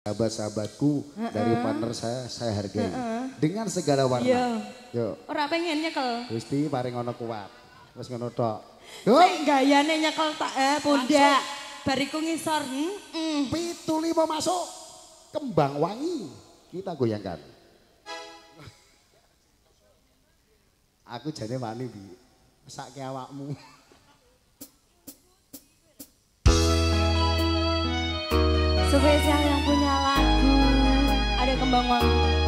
sahabat-sahabatku uh -uh. dari partner saya saya hargai uh -uh. dengan segala warna. Yo. Yo. Ora pengen nyekel. Gusti paring ono kuat. Wis ngono tok. Nek gayane nyekel tak eh pundak. Bariku ngisor. Heeh. Mm. Pitu lima masuk. Kembang wangi. Kita goyangkan. Aku jane wani bi. Mesake awakmu. Spesial yang punya ada kembang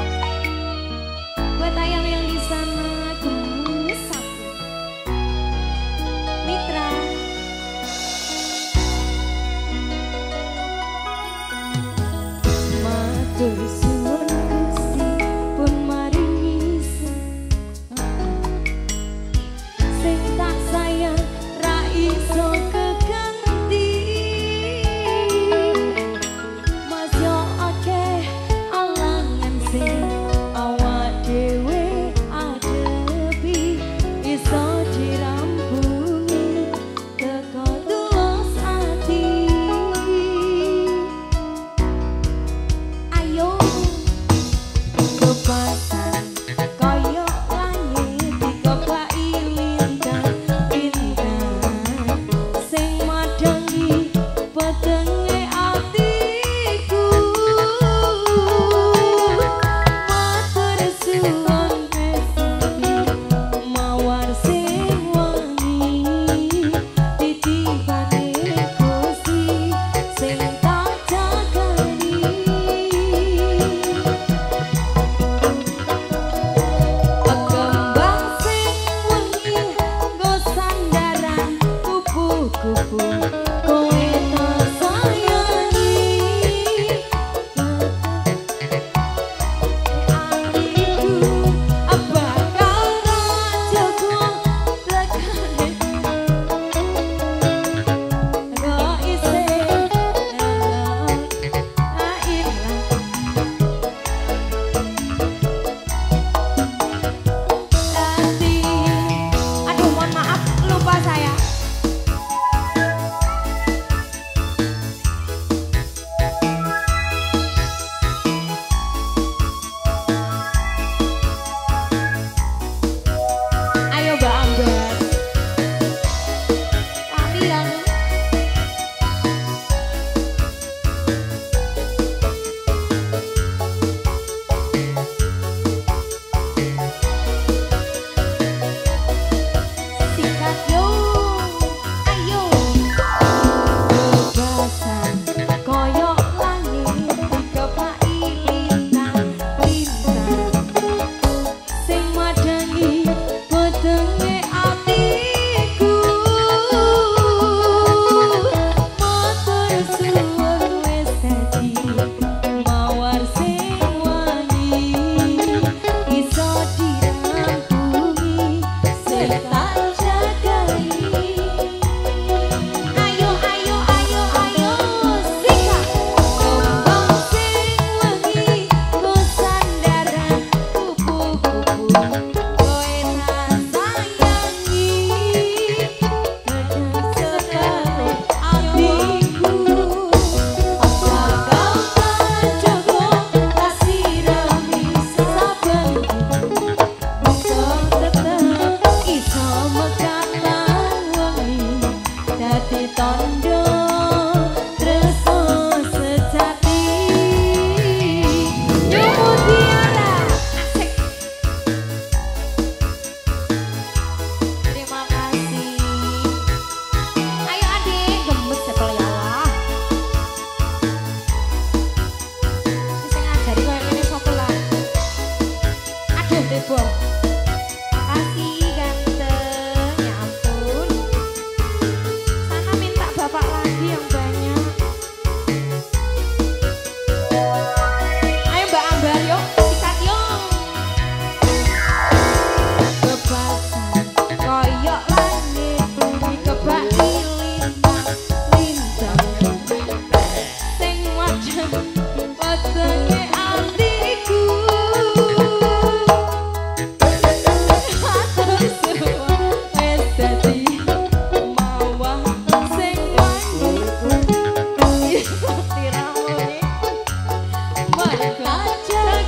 大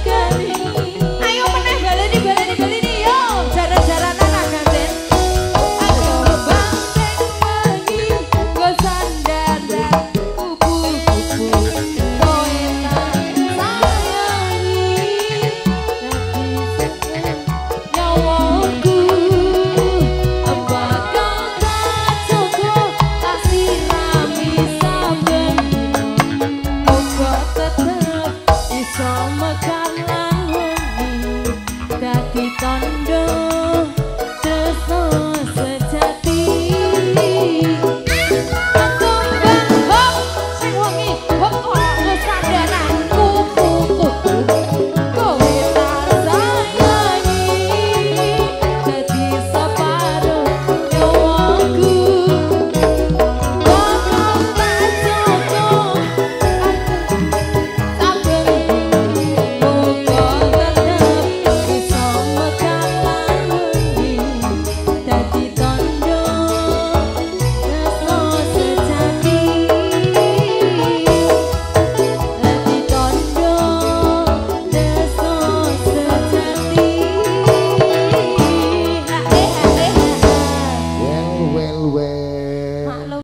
家。